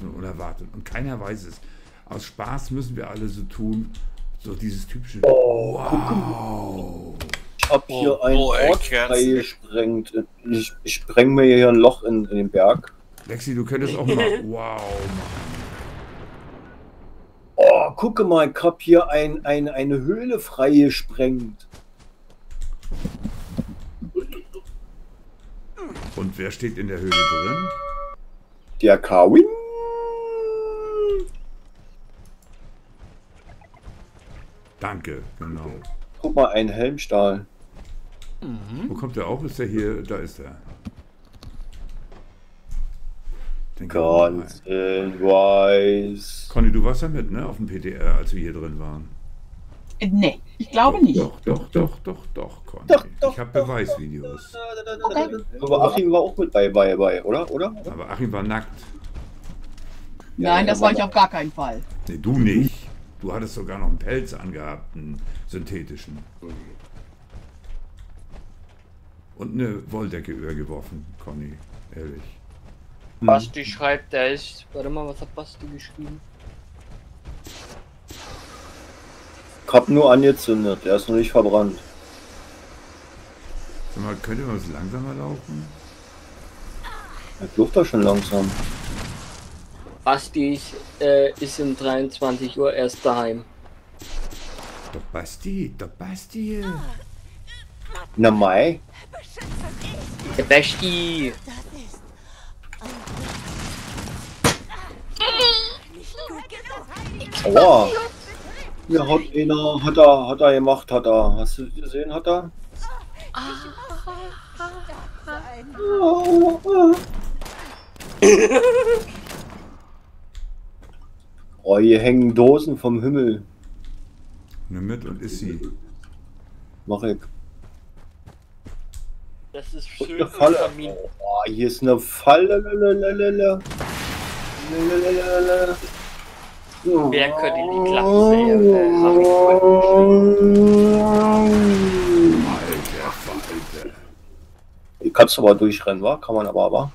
Unverantwortlichen und unerwartet. Und keiner weiß es. Aus Spaß müssen wir alle so tun, so dieses typische. Oh, wow! Ich hab hier Oh, ein oh, Ort freigesprengt. Ich, ich spreng mir hier ein Loch in, in den Berg. Lexi, du könntest auch mal. Wow! Oh, gucke mal, ich hab hier ein, ein, eine Höhle freigesprengt. Und wer steht in der Höhle drin? Der Kawin. Danke, genau. Guck mal, ein Helmstahl. Wo kommt der auch? Ist der hier? Da ist er. Ganz in weiß. Conny, du warst ja mit, ne? Auf dem PDR, als wir hier drin waren. Äh, Nee, ich glaube nicht. Doch, doch, doch, doch, doch, Conny. Doch, doch, ich habe doch, Beweisvideos. Okay. Aber Achim war auch mit bei, bei, bei oder? oder? Aber Achim war nackt. Nein, das aber- war ich auf gar keinen Fall. Nee, du nicht. Du hattest sogar noch einen Pelz angehabt, einen synthetischen. Und eine Wolldecke übergeworfen, Conny. Ehrlich. Basti schreibt, er ist. Warte mal, was hat Basti geschrieben? Ich hab nur angezündet, der ist noch nicht verbrannt. Sag mal, könnte man was langsamer laufen? Er flucht doch schon langsam. Basti ist, äh, ist um 23 Uhr erst daheim. Doch Basti, doch Basti. Na Mai? Der Basti! Aua. Ja, hat einer, hat er, hat er gemacht, hat er. Hast du gesehen, hat er? Oh, hier hängen Dosen vom Himmel. Nimm mit und iss sie. Mach ich. Das ist schön eine für Falle. Oh, hier ist eine Falle. Lalalala. Lalalala. Wer könnte die Klappe äh, Harry Alter Falter. Hier kannst du aber durchrennen, wa? Kann man aber, aber.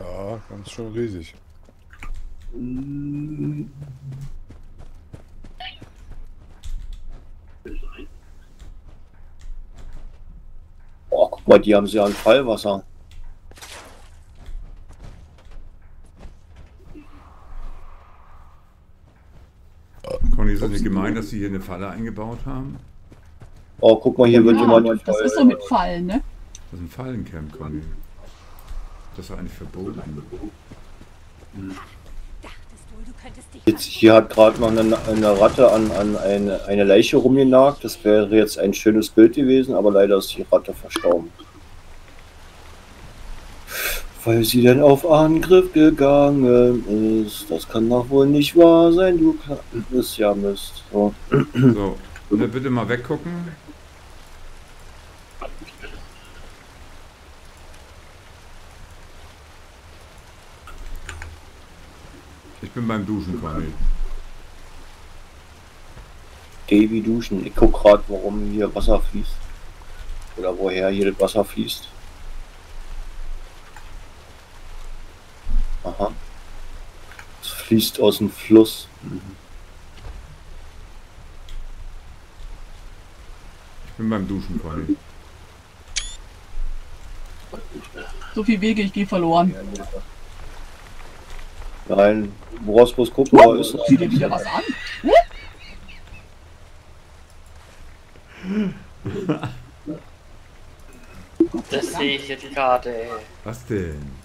Ja, ganz schön riesig. Oh, guck mal, die haben sie an Fallwasser. Conny, ist das nicht gemein, dass sie hier eine Falle eingebaut haben? Oh, guck mal, hier wird Ja, jemand das ist so mit Fallen, ne? Das ist ein Fallencamp, Conny. Das war eigentlich verboten. Jetzt, hier hat gerade noch eine, eine Ratte an, an eine, eine Leiche rumgenagt. Das wäre jetzt ein schönes Bild gewesen, aber leider ist die Ratte verstorben. Weil sie denn auf Angriff gegangen ist. Das kann doch wohl nicht wahr sein, du kann- ist ja Mist. So. So, ne, bitte mal weggucken. Ich bin beim Duschen, Conny. Davy duschen. Ich guck gerade, warum hier Wasser fließt. Oder woher hier das Wasser fließt. Aha. Es fließt aus dem Fluss. Mhm. Ich bin beim Duschen, Conny. So viel Wege, ich gehe verloren. Nein, woraus bloß gucken, da ist Sieh dir wieder was an. Das sehe ich jetzt gerade, ey. Was denn?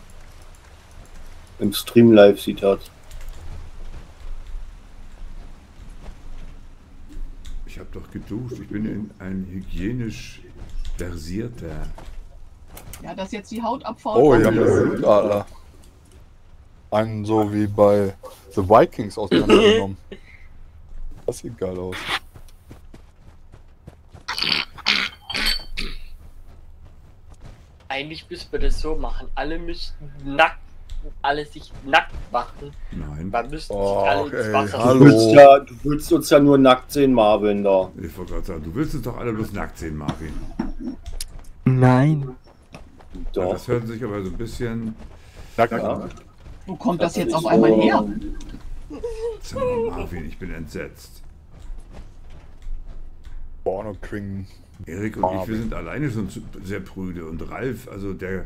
im Stream live sieht das. Ich habe doch geduscht. Ich bin in ein hygienisch versierter. Ja, dass jetzt die Haut abfault. Oh, haben wir einen Südadler. Einen so wie bei The Vikings auseinandergenommen. Das sieht geil aus. Eigentlich müssten wir das so machen. Alle müssten nackt, alle sich nackt machen. Nein. Dann müssten Och, sich alle ins ey, Wasser Du hallo. willst, ja, du willst uns ja nur nackt sehen, Marvin, da. Ich wollte gerade sagen, du willst uns doch alle bloß nackt sehen, Marvin. Nein. Ja, Doch. das hört sich aber so ein bisschen. Nackt Ja. an. Wo kommt das jetzt auf einmal her? Sag mal, Marvin, ich bin entsetzt. Borno King. Erik und ich, wir sind alleine schon sehr prüde. Und Ralf, also der,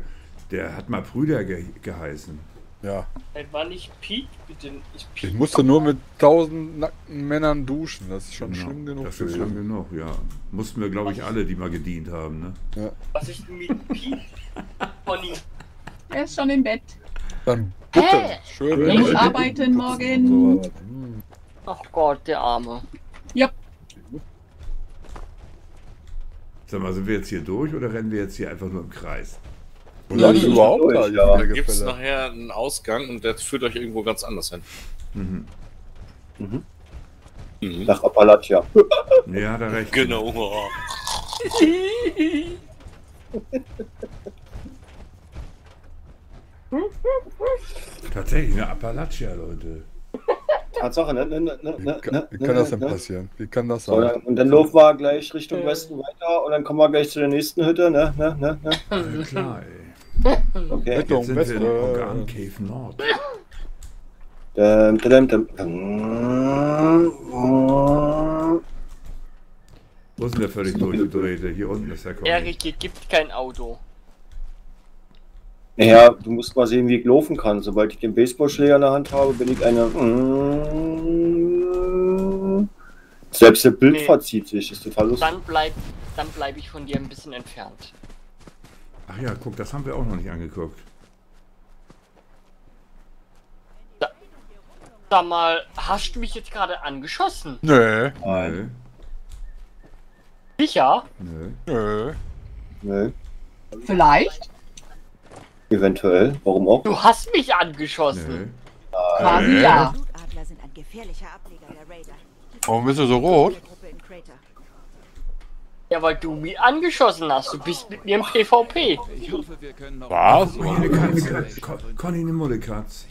der hat mal Brüder ge geheißen. Ja. Das war nicht Pete, bitte. Ich Ich Pete. musste nur mit tausend nackten Männern duschen. Das ist schon Genau, schlimm genug. Das ist schlimm gewesen. genug, ja. Mussten wir, glaube ich, alle, die mal gedient haben. Ne? Was ist denn mit Pete? Conny. Er ist schon im Bett. Dann Butter. Hä? Schön. Ich arbeite morgen. Ach Gott, der Arme. Ja, Sag mal, sind wir jetzt hier durch oder rennen wir jetzt hier einfach nur im Kreis? Ihr Ja, überhaupt durch, da, ja. ihr Gibt es nachher einen Ausgang und der führt euch irgendwo ganz anders hin. Mhm. Mhm. Mhm. Nach Appalachia. Ja, da recht. Genau. Tatsächlich, eine Appalachia, Leute. Tatsache, ne? ne, ne, ne, Wie ne, kann, wie ne, kann das ne, denn ne. passieren? Wie kann das So, sein? dann, und dann laufen wir gleich Richtung Westen weiter und dann kommen wir gleich zu der nächsten Hütte, ne? ne, ne, ne. Ja, klar, ey. Okay. Richtung Jetzt sind wir in Westen. Organ Cave Nord. Dum, dum, dum, dum. Wo ist denn der völlig durchgedrehte? Hier unten ist der Conny. Erik, hier gibt kein Auto. Naja, du musst mal sehen, wie ich laufen kann. Sobald ich den Baseballschläger in der Hand habe, bin ich eine. Mm. Selbst das Bild Nee. verzieht sich, ist total lustig. Dann bleib, dann bleib ich von dir ein bisschen entfernt. Ach ja, guck, das haben wir auch noch nicht angeguckt. Sag mal, hast du mich jetzt gerade angeschossen? Nö, Nö, Sicher? nö. nö. Nö, vielleicht. Eventuell. Warum auch? Du hast mich Nö. angeschossen. Quasi ja. Ableger der Raider. Die Warum bist du so rot? Ja, weil du mich angeschossen hast. Du bist mit mir im PvP. Was? Hier eine Katze. Con Conny, eine Katze.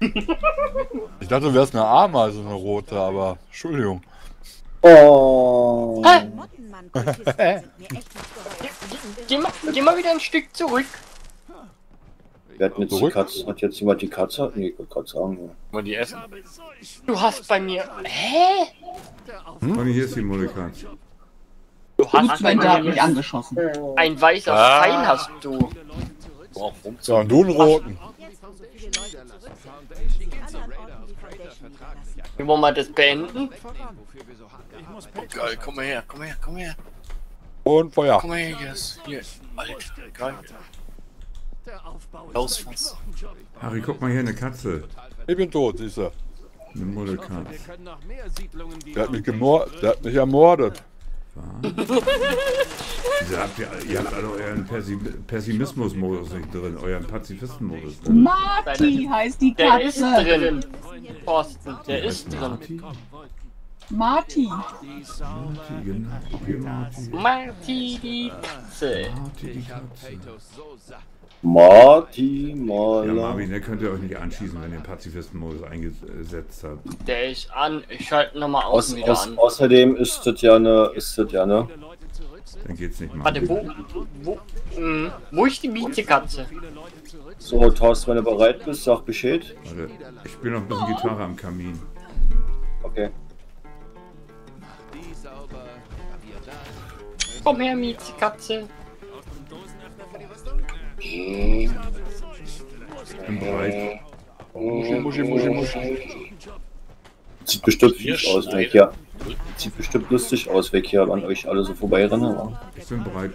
Ich dachte, du wärst eine Ameise, eine rote, aber Entschuldigung. Oh. Geh mal, geh mal wieder ein Stück zurück. Wer hat jetzt die Zurück? Katze? Hat jetzt jemand die Katze? Nee, ich wollte gerade sagen. Ja. Mal die essen. Du hast bei mir. Hä? Conny, hier ist die Mullekatze. Du hast bei hat mich mir angeschossen. ein weißer Ah. Pfeil hast du. Oh, rum. So, und du einen roten. Die die. Wie wollen wir das beenden? Geil, komm mal her, komm mal her, komm mal her. Und Feuer. Komm mal her, yes. Hier. Alter, geil. Ausfass. Harry, guck mal hier, eine Katze. Ich bin tot, siehst du. Eine Mullekatze. Der hat mich gemordet. Der hat mich ermordet. Ihr habt, ja, ihr habt alle euren Pessimismus-Modus nicht drin, euren Pazifisten-Modus. Ne? Marty heißt die Der ist Katze. drin. Thorsten, der ist drin. Marty? Marty. Marty, genau. Okay, Marty. Marty die Katze. Marty, die Katze. Marty Ja, Maler. Marvin, der könnt ihr euch nicht anschießen, wenn ihr den Pazifisten-Modus eingesetzt habt. Der ist an. Ich schalte nochmal Aus, außen wieder aus, an. außerdem ist das ja eine, ist das ja ne? Dann geht's nicht, Warte, Marvin. wo, wo, mh, wo ist die Miezekatze? So, Thorsten, wenn du bereit bist, sag Bescheid. Warte, ich spiele noch ein bisschen Gitarre am Kamin. Okay. Komm her, Miezekatze. Ich bin bereit. Muschi, muschi, muschi, muschi. Sieht bestimmt fies aus, wenn ich hier. Sieht bestimmt lustig aus, wenn ich hier an euch alle so vorbeirenne. Ich bin bereit.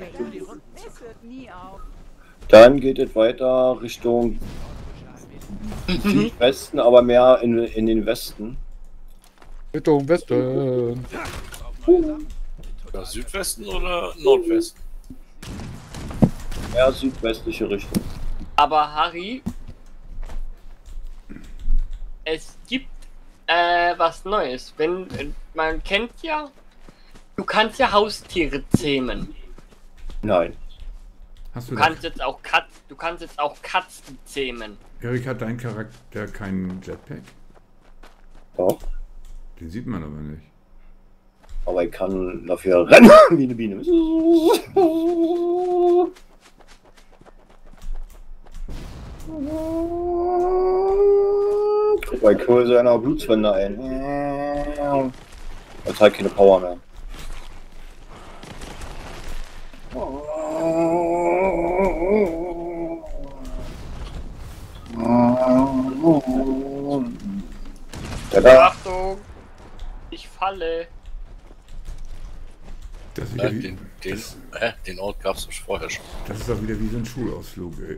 Dann geht es weiter Richtung Südwesten, aber mehr in, in den Westen. Richtung Westen. Ja, Südwesten oder Nordwesten? Mehr südwestliche Richtung. Aber Harry, es gibt äh, was Neues. Wenn man kennt ja, du kannst ja Haustiere zähmen. Nein. Hast Du du kannst jetzt auch Katz, du kannst jetzt auch Katzen zähmen. Erik hat dein Charakter keinen Jetpack? Doch. Den sieht man aber nicht. Aber ich kann dafür rennen wie eine Biene. Bei Kurse einer Blutswende ein. Jetzt hat keine Power mehr. Tada. Achtung! Ich falle. Das wieder wie, den, den, das, hä, den Ort gab es vorher schon. das ist doch wieder wie so ein Schulausflug, ey.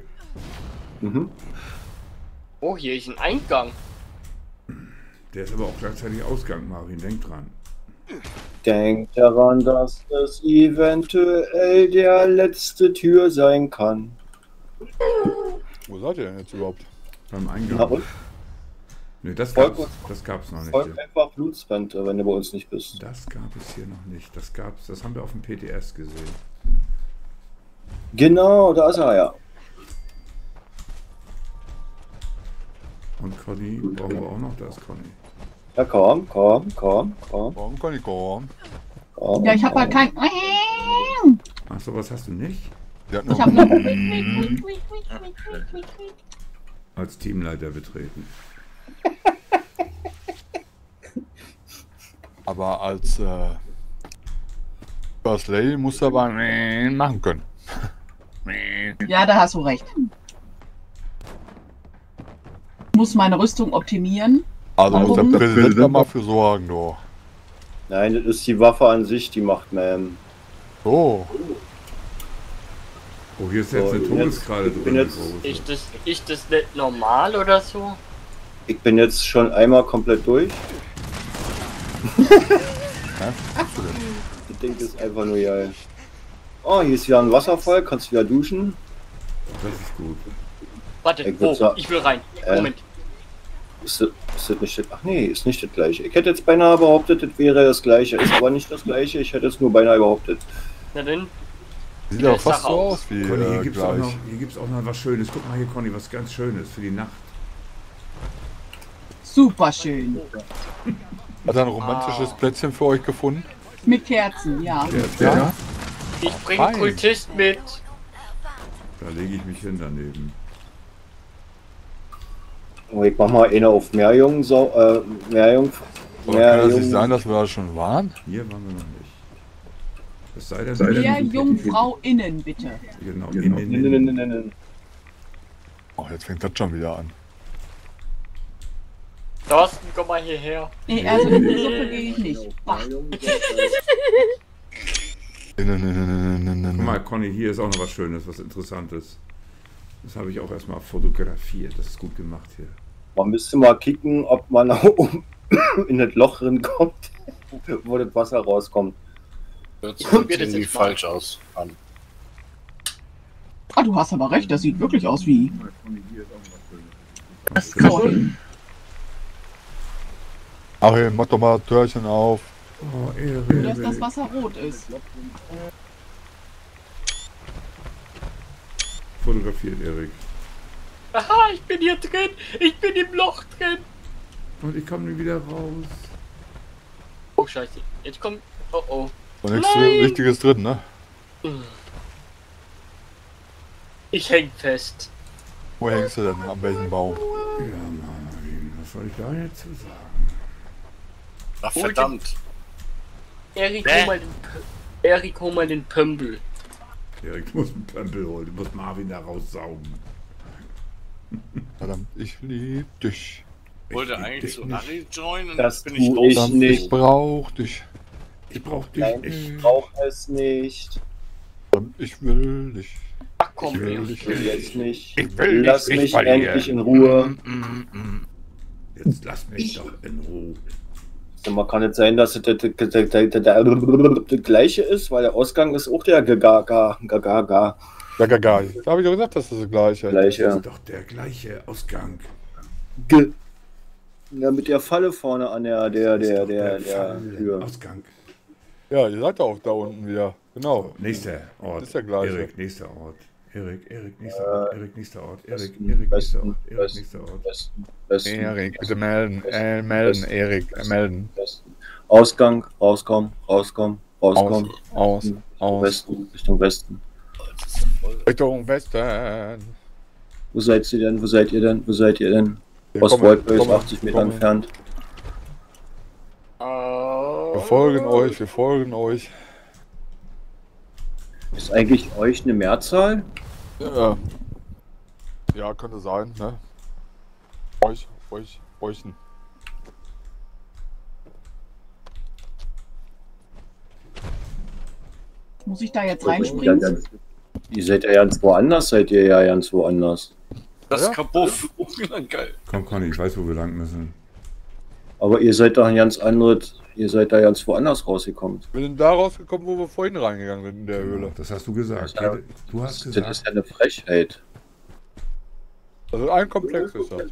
Mhm. Oh, hier ist ein Eingang. Der ist aber auch gleichzeitig Ausgang, Marvin, denk dran. Denkt daran, dass es eventuell der letzte Tür sein kann. Wo seid ihr denn jetzt überhaupt? Beim Na Eingang. Ne, das Folg gab's, das gab's noch nicht. Folgt einfach Blutswende, wenn du bei uns nicht bist. Das gab es hier noch nicht. Das gab's, das haben wir auf dem PTS gesehen. Genau, da ist er ja. Und Conny brauchen wir auch noch, da ist Conny. Ja, komm, komm, komm, komm, kann ich kommen? komm. Ja, ich habe halt kein. Ach so, was hast du nicht? Ich noch habe nur. Als Teamleiter betreten. aber als äh, First Lady musst du aber äh, machen können. Ja, da hast du recht. Ich muss meine Rüstung optimieren. Also muss der Warum? Präsident da mal für sorgen, du. Nein, das ist die Waffe an sich, die macht man. So, Oh, hier ist jetzt So, eine Todeskralle drin. jetzt-. Ist das, ist das nicht normal oder so? Ich bin jetzt schon einmal komplett durch. Das Ding ist einfach nur geil. Oh, hier ist wieder ein Wasserfall, kannst wieder duschen. Das ist gut. Warte, Ich sagen- Ich will rein. Äh. Ist das, ist das nicht das, Ach nee, ist nicht das gleiche. Ich hätte jetzt beinahe behauptet, das wäre das gleiche. Ist aber nicht das gleiche, ich hätte es nur beinahe behauptet. Na denn, sieht ist fast so aus. wie Conny, hier äh, gibt's auch gleich. noch, hier gibt's auch noch was Schönes. Guck mal hier, Conny, was ganz Schönes für die Nacht. Super schön. Hat er ein romantisches Ah. Plätzchen für euch gefunden? Mit Kerzen, ja. Ja. ich bringe. Kultist mit. Da lege ich mich hin daneben. Oh, ich mach mal eine auf Meerjungen, so, äh, Meerjung, Oder kann das nicht sein, dass wir da schon waren? Hier waren wir noch nicht. Es sei denn, Mehr JungfrauInnen, bitte. Genau, Nee, innen. nee, nee, nee. Oh, jetzt fängt das schon wieder an. Thorsten, komm mal hierher. Nee, also in die Suppe gehe ich nicht. Bah. Guck mal, Conny, hier ist auch noch was Schönes, was Interessantes. Das habe ich auch erstmal fotografiert. Das ist gut gemacht hier. Man müsste mal kicken, ob man nach oben in das Loch kommt, wo das Wasser rauskommt. Das irgendwie jetzt mal. falsch aus. An. Ah, du hast aber recht, das sieht wirklich aus wie. Was So. Ach, hey, mach doch mal Türchen auf. Oh, Nur, dass das. Wasser rot ist. Fotografiert, Erik. Aha, ich bin hier drin. Ich bin im Loch drin. Und ich komme nie wieder raus. Oh, scheiße. Jetzt kommt... Oh, oh. Und nichts Nein. Wichtiges drin, ne? Ich häng fest. Wo hängst du denn? An welchem Baum? Ja, Marvin, was soll ich da jetzt zu sagen? Ach, verdammt. Erik, hol mal den... P- Erik, hol mal den Pömbel. Erik, du musst einen Pömpel holen. Du musst Marvin da raussaugen. Verdammt, ich lieb dich. Wollte Ich- eigentlich ich so. Harry joinen und Das bin ich tu ich ich nicht. brauch dich. Ich brauch dich Nein, nicht. ich brauche es nicht. Verdammt, ich will dich. Ach komm, Ich will Ich will jetzt nicht. Ich will Lass dich nicht mich endlich in Ruhe. Jetzt lass mich doch in Ruhe. So, Man kann nicht sein, dass es das, das, das, das, das, das gleiche ist, weil der Ausgang ist auch der Gaga, Gaga, Gaga. Ja, gar. Da habe ich doch gesagt, das ist das gleiche. Das Gleiche. ist doch der gleiche Ausgang. Ge ja, mit der Falle vorne an der, der, Das der, der, der. Ausgang. Ja, ihr seid auch da unten wieder. Genau. Nächster Ort. Das ist der gleiche. Erik, nächster Ort. Erik, Erik, nächster Ort. Erik, nächster Ort. Erik, Erik, nächster Ort. Erik, nächster Ort. Erik, bitte melden. Äh, melden, Erik, äh, melden. Ausgang, rauskommen, rauskommen, Aus, rauskommen. aus, aus. Westen, Richtung Westen. Richtung Westen. Wo seid ihr denn? Wo seid ihr denn? Wo seid ihr denn? Wir Aus kommen, Waldbö ist kommen, 80 Meter entfernt. Wir folgen euch, wir folgen euch. Ist eigentlich euch eine Mehrzahl? Ja, ja könnte sein, ne? Euch, euch, euchen. Muss ich da jetzt reinspringen? ihr seid ja ganz woanders, seid ihr ja ganz woanders. Das Ja. Geil. Komm, Conny, ich weiß, wo wir lang müssen. Aber ihr seid doch ein ganz anderes, ihr seid da ganz woanders rausgekommen. Wir sind da rausgekommen, wo wir vorhin reingegangen sind in der Höhle. Das hast du gesagt. Ja. Du hast Das gesagt. ist ja eine Frechheit. Also ein Komplex ist das.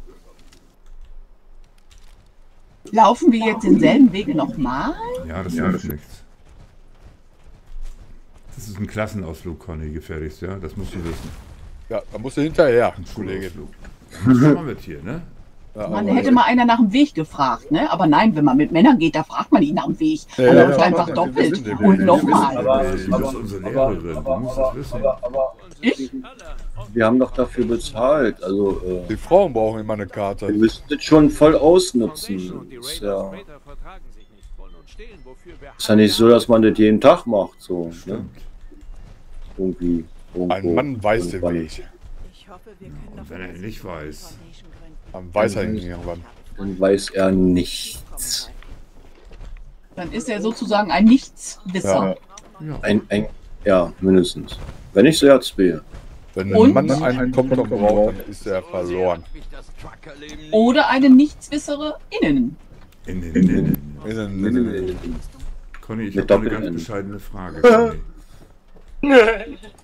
Laufen wir jetzt denselben Weg nochmal? Ja, das hilft nichts. Das ist ein Klassenausflug, Conny, gefährlichst, ja? Das musst du wissen. Ja, da musst du hinterher, Ein Kollege. Schulausflug. Schon mal mit hier, ne? Ja, Man aber- hätte mal einer nach dem Weg gefragt, ne? Aber nein, wenn man mit Männern geht, da fragt man ihn nach dem Weg. Ja, Man ja, läuft ja, einfach wir doppelt. Und nochmal. Aber- Ey, du bist unsere Lehrerin, du musst das wissen. Ich? Wir haben doch dafür bezahlt. Also, Die äh, Frauen brauchen immer eine wir Karte. müssen das schon voll ausnutzen. die Ist ja, wir ist ja nicht so, dass man das jeden Tag macht. So, ne? Irgendwie. Ein irgendwo, Mann weiß den. Weg. Ich hoffe, wir können Und noch wenn er ihn nicht weiß. Am weiß er ihn irgendwann. Dann weiß er nichts. Dann ist er sozusagen ein Nichtswisser. Ja. Ein, ein, ja, mindestens. Wenn ich so Herz bin. Wenn ein Mann einen TomTom braucht, dann ist er verloren. Oder eine Nichtswissere innen. In den Innen. Innen, innen, innen. Conny, ich habe eine ganz bescheidene Frage.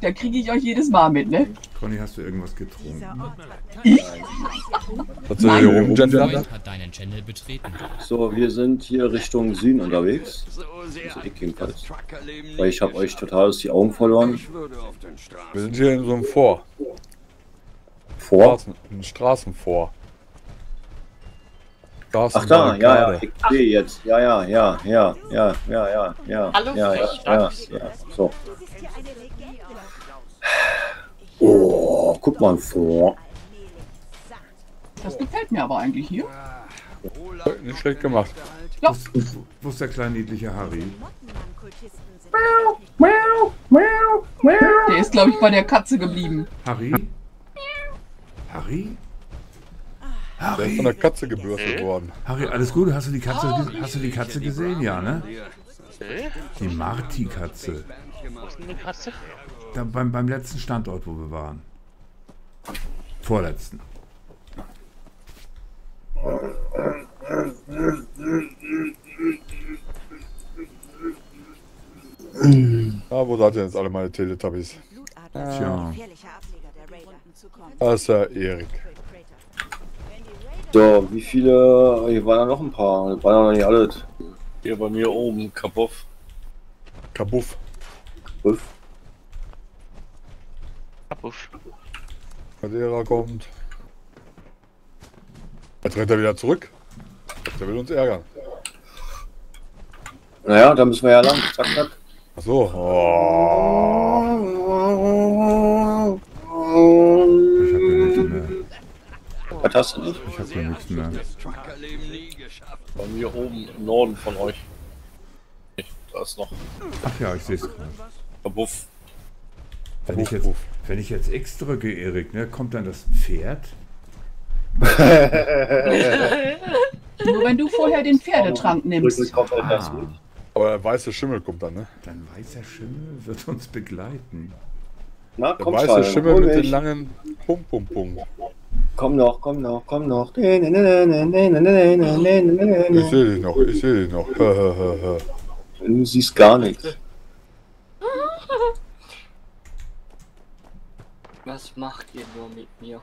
Da kriege ich euch jedes Mal mit, ne? Conny, hast du irgendwas getrunken? Hat sie hier rumgendert? Freund hat deinen Channel betreten. So, wir sind hier Richtung Süden unterwegs. Also ich jedenfalls. Weil ich habe euch total aus die Augen verloren. Wir sind hier in so einem Vor. Vor. Straßen, ein Straßenvor. Straßen Ach da, ja, ja, ich sehe jetzt. Ja, ja, ja, ja, ja, ja, ja, ja. Hallo, ja, ja, ja, Frechstadt. ja, so. Oh, guck mal vor. Das gefällt mir aber eigentlich hier. Nicht schlecht gemacht. Ja, Wo ist der kleine niedliche Harry? der ist, glaube ich, bei der Katze geblieben. Harry? Harry? Der ist von der Katze gebürstet worden. Harry, alles gut? Hast du die Katze, hast du die Katze gesehen? Ja, ne? Die Marti-Katze. Da beim, beim letzten Standort, wo wir waren. Vorletzten. Ah, wo seid ihr jetzt alle meine Teletubbies? Tja. Ist der Erik. So, wie viele? Hier waren ja noch ein paar. Das waren ja noch nicht alle. Hier bei mir oben, Kabuff. Kabuff. Zwölf. Madeira kommt. Jetzt rennt er wieder zurück. Der will uns ärgern. Naja, da müssen wir ja lang. Zack, zack. Achso. Oh. Ich hab hier nichts mehr. Was hast du nicht? Ich hab hier nichts mehr. Bei mir oben im Norden von euch. Da ist noch Ach ja, ich sehe es gerade. Kabuff. Wenn ich, jetzt, wenn ich jetzt X drücke, Erik, ne, kommt dann das Pferd? Nur wenn du vorher den Pferdetrank nimmst. Halt Ah. Aber der weiße Schimmel kommt dann, ne? dein weißer Schimmel wird uns begleiten. Na, Der weiße schon. Schimmel mit den mich. langen Pum Pum Pum. Komm noch, komm noch, komm noch. Ich Ich sehe dich noch, ich sehe dich noch. Du siehst gar nichts. Was macht ihr nur mit mir?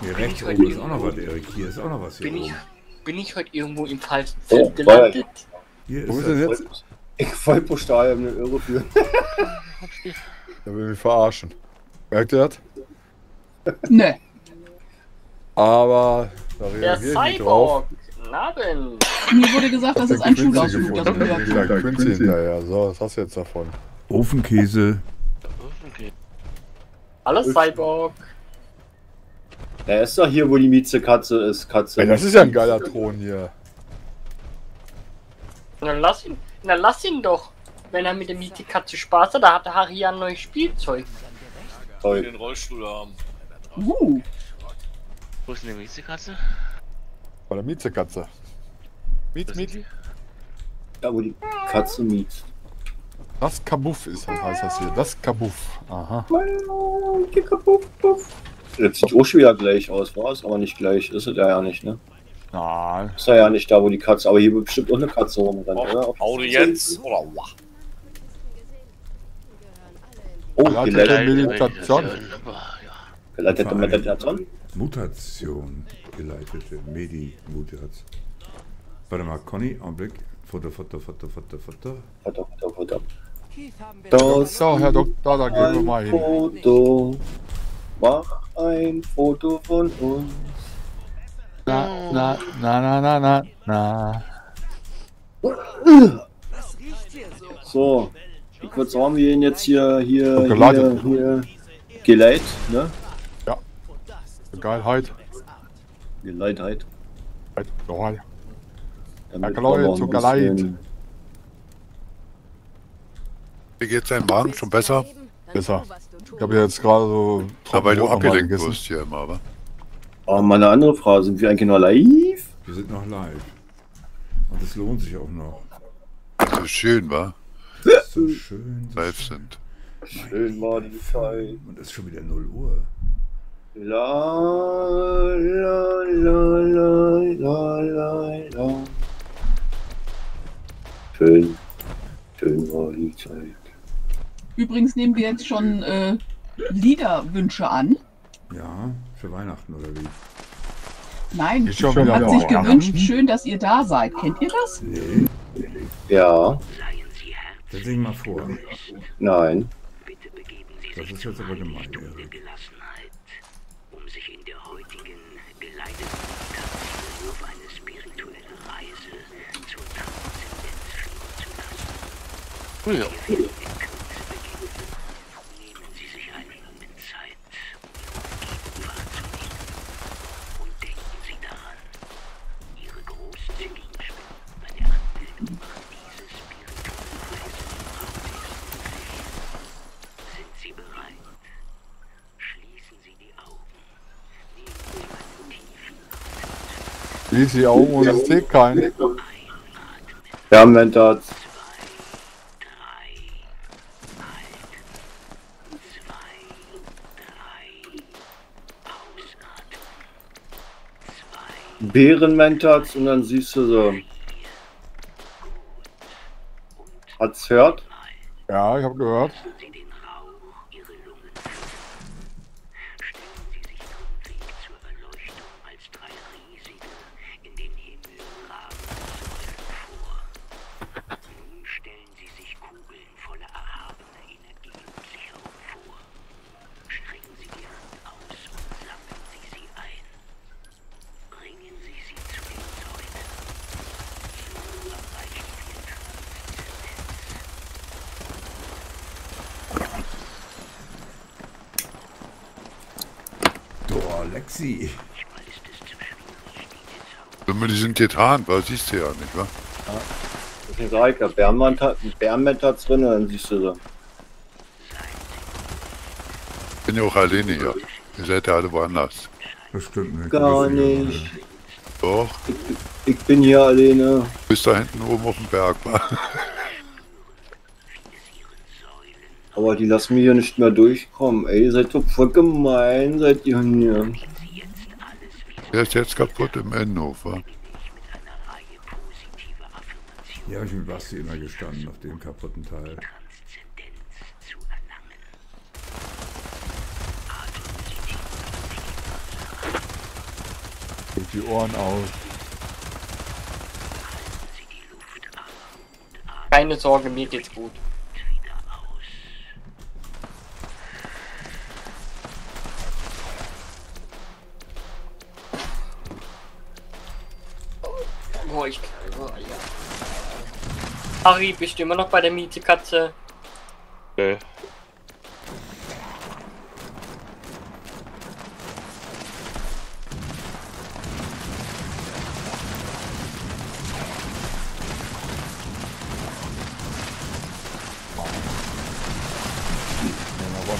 Hier rechts oben ist auch noch was, Erik. Hier ist auch noch was hier Bin ich, oben. bin ich heute irgendwo im falschen Oh, Film gelandet? Hier Wo ist das. jetzt? Ich Vollbuchstabe eine Irre führen. Der will mich verarschen. Merkt ihr das? Ne. Aber da ich nicht drauf. Abend. Mir wurde gesagt, das ist ein Schulausflug. Ich sag Quincy hinterher. So, was hast du jetzt davon? Ofenkäse. Okay. Hallo Cyborg. Er ist doch hier, wo die Miezekatze ist, Katze. Ey, das ist ja ein geiler Thron hier. Na lass ihn, na lass ihn doch. Wenn er mit der Mietekatze Spaß hat, da hat der Harry ja ein neues Spielzeug. Wir Toll. den Rollstuhl haben. Uh, Wo ist denn die Miezekatze? Bei der Miezekatze. Miet, miet. Da, wo die Katze mietzt. Das Kabuff ist, was heißt das hier? Das Kabuff. Aha. Das sieht auch schon wieder gleich aus, war es aber nicht gleich. Ist es ja nicht, ne? Nein. Ist ja nicht da, wo die Katze, aber hier wird bestimmt auch eine Katze rumrennen, oder? Audienz oder wa? Oh, Ja, geleitete, der Meditation. Ja. geleitete Meditation. Mutation. Geleitete Medi-Mutation. Warte mal, Conny, Augenblick. Foto, Foto, Foto, Foto, Foto. Futter, Futter, Futter. Das so, Herr Doktor, da gehen wir mal hin. Foto. Mach ein Foto von uns. Na, na, na, na, na, na, na. So, ich würde sagen, wir gehen jetzt hier, hier, hier, geleitet. hier, Geleit, ne? Geilheit. Geleitheit. Halt, Geil. Damit ein zu Geleit. Wie geht's deinem Magen? Schon besser? Besser. Ich habe jetzt gerade so. Ja, weil du abgelenkt wirst hier immer, aber. Aber mal eine andere Frage, sind wir eigentlich noch live? Wir sind noch live. Und es lohnt sich auch noch. So schön, wa? So schön. So Live sind. Schön war die Zeit. Und es ist schon wieder 0 Uhr. La, la, la, la, la, la, la. Schön, schön war die Zeit. übrigens nehmen wir jetzt schon äh, Liederwünsche an. Ja, für Weihnachten oder wie? Nein, Ist schon wieder hat sich Weihnachten. gewünscht, schön, dass ihr da seid. Kennt ihr das? Nee, Ja, dann sing mal vor. nein. Das ist jetzt aber gemein, Erik. Gelassenheit, um sich in der heutigen geleiteten Meditation auf eine spirituelle Reise zur Transzendenz führen zu lassen. Ja. In Kürze beginnen. Nehmen Sie sich einen Moment Zeit, um Ihre Umgebung wahrzunehmen. Und denken Sie daran, Ihre großzügigen Spenden bei der Anmeldung machen diese spirituelle Reise im Raum der Sind Sie bereit? Schließen Sie die Augen. Nehmen Sie einen tiefen Atemzug. Schließ die Augen und es zählt kein. Einatmen. Ja, Moment, da hat's- Zwei, drei, halt. Zwei, drei, ausatmen. Zwei, Bärenmentats und dann siehst du so. Hat's hört? Ja, ich habe gehört. lassen Sie den Rauch Ihre Lungen füllen. Stellen Sie sich grundlegend zur Erleuchtung als drei riesige, in den Himmel ragende Säulen vor. Nun stellen Sie sich Kugeln voller erhabener Energie um sich herum vor. Strecken Sie die Hand aus und sammeln Sie sie ein. Bringen Sie sie zu den Säulen. So erreichen wir Transzendenz. Dor, Lexi. Manchmal ist es zu schwierig, So Titan, weil siehst du ja nicht, wa? Deswegen sag ich ja, Bärenmentats Bärenmentats drin und dann siehst du so. Ich bin ja auch alleine hier. Ihr seid ja alle woanders. Bestimmt nicht. Gar ja- nicht. Doch, Ich bin hier alleine. bist da hinten oben auf dem Berg, wa? Aber die lassen mich hier nicht mehr durchkommen. Ey, ihr seid doch voll gemein, seid ihr hier. Der ist jetzt kaputt im Innenhof, wa? Hier habe ich mit Basti immer gestanden, auf dem kaputten Teil. Geht die Ohren aus. Keine Sorge, mir geht's gut. Oh, ich. Ja. Harry, bist du immer noch bei der Mietekatze?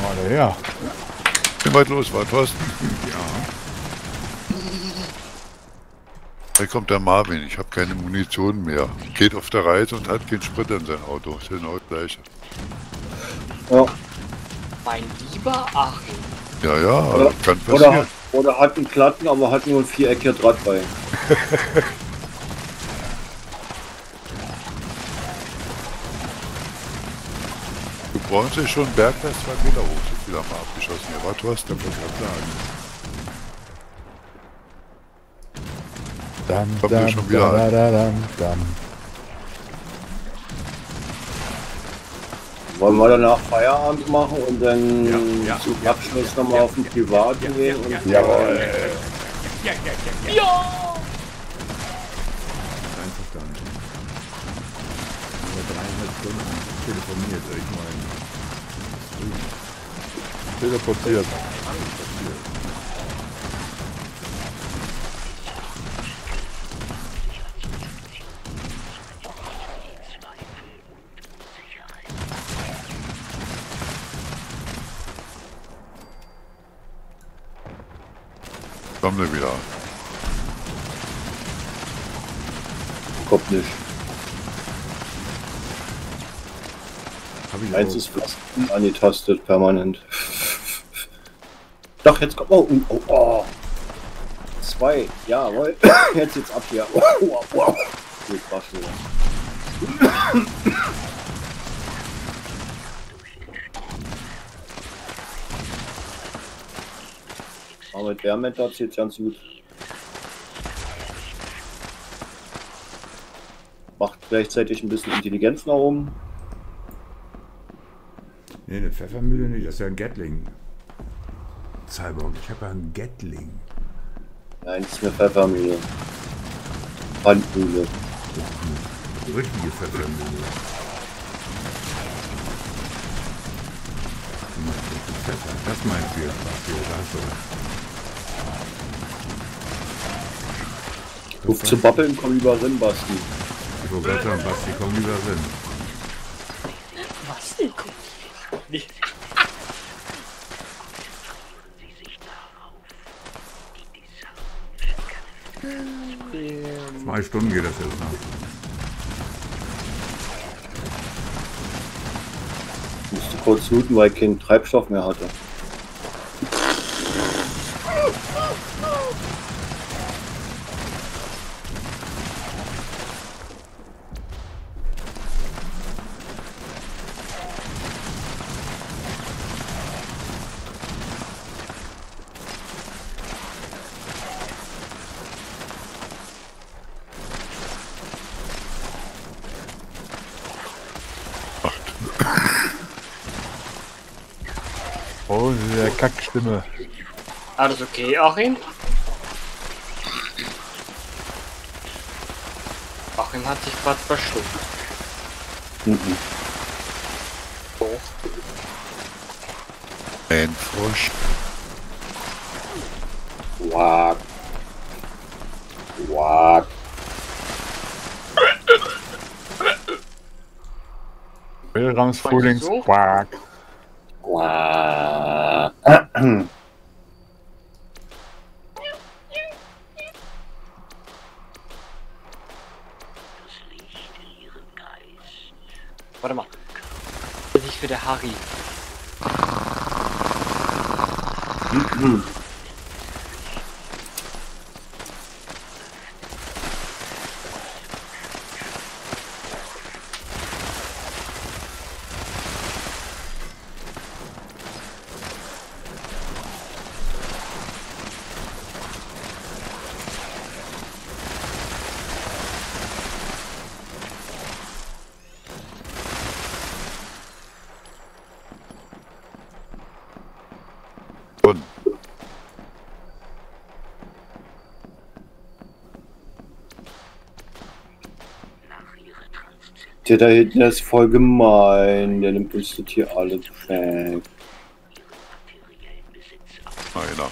War der her? Wie weit los war, Thorsten? Ja. Da kommt der Marvin, ich habe keine Munition mehr. Geht auf der Reise und hat keinen Sprit in sein Auto. Ist genau das gleiche. Ja. Mein lieber Achim. Ja, ja, Oder, kann oder, passieren. hat- oder hat einen glatten, aber hat nur ein viereckiger Draht bei. Du brauchst ja schon einen Berg, ist zwei Meter hoch. So viel haben wir abgeschossen. Ja, war Thorsten, wollte ich gerade Dam, ja dam, schon wieder da, da, dam, dam. Wollen wir danach Feierabend machen und dann Ja, ja, zum ja, Abschluss nochmal auf den Privaten gehen? Und Jawohl. Einverstanden. Über dreieinhalb Stunden telefoniert, ich meine. Teleportiert. Kommen wir wieder. kommt nicht. Hab ich Eins auch. ist fast angetastet, permanent. Doch, jetzt kommt. Oh, oh, oh. Zwei, jawohl. Jetzt jetzt ab hier. Oh, wow, wow. Gut, war schon. Mit Wärme hat jetzt ganz gut. Macht gleichzeitig ein bisschen Intelligenz nach oben. Nee, eine Pfeffermühle nicht, das ist ja ein Gatling. Cyborg, ich habe ja einen Gatling. Nein, das ist eine Pfeffermühle. Handmühle. Eine richtige Pfeffermühle. Das meinst du ja, Basti, da hast Ruf zu Babbeln, komm über rein, Basti. Ich wollte gerade sagen, Basti, komm lieber rein. Was denn? Nee. Zwei Stunden geht das jetzt noch. Ich musste kurz looten, weil ich keinen Treibstoff mehr hatte. Oh, der Kackstimme. Alles okay, Achim? Achim hat sich gerade verschluckt. Mhm. Ein Frosch. Quack. Rams fooding squawk. Quack. Der da hinten ist voll gemein. Der nimmt uns das hier alles weg. Einer.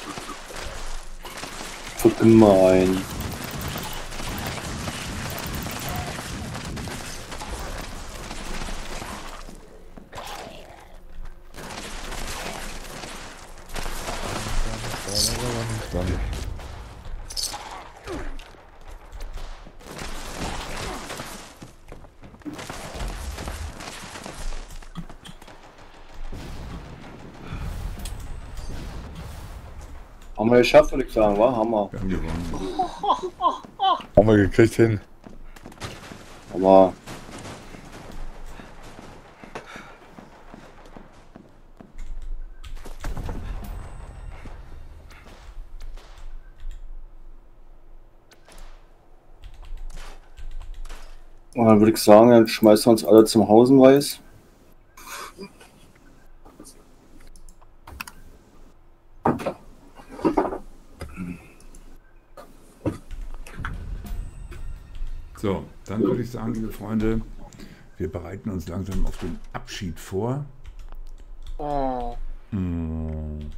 Voll gemein. Haben wir geschafft, würde ich sagen, war Hammer. Wir haben gewonnen. Haben wir gekriegt hin. Aber Und dann würde ich sagen, dann schmeißen wir uns alle zum Hausenweiß. So, dann würde ich sagen, liebe Freunde, wir bereiten uns langsam auf den Abschied vor. Oh. Hm.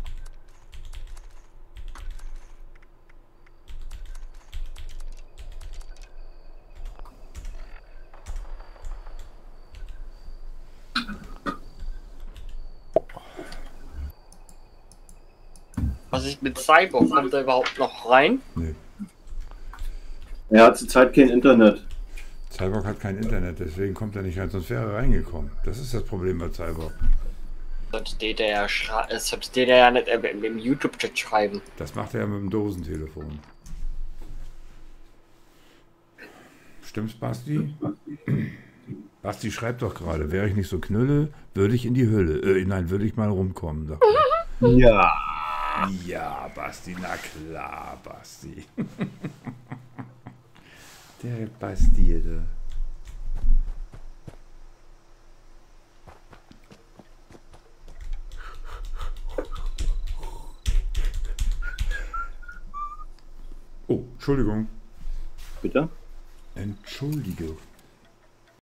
Was ist mit Cyborg? Kommt er überhaupt noch rein? Nee. Er hat zurzeit kein Internet. Cyborg hat kein Internet, deswegen kommt er nicht rein, sonst wäre er reingekommen. Das ist das Problem bei Cyborg. Sonst steht er ja, äh, sonst steht er ja nicht im, im YouTube-Chat schreiben. Das macht er ja mit dem Dosentelefon. Stimmt's, Basti? Basti schreibt doch gerade, wäre ich nicht so knülle, würde ich in die Hölle. Äh, nein, würde ich mal rumkommen. Sagt er. Ja. Ja, Basti, na klar, Basti. Der Basti, der. Oh, Entschuldigung. Bitte? Entschuldige.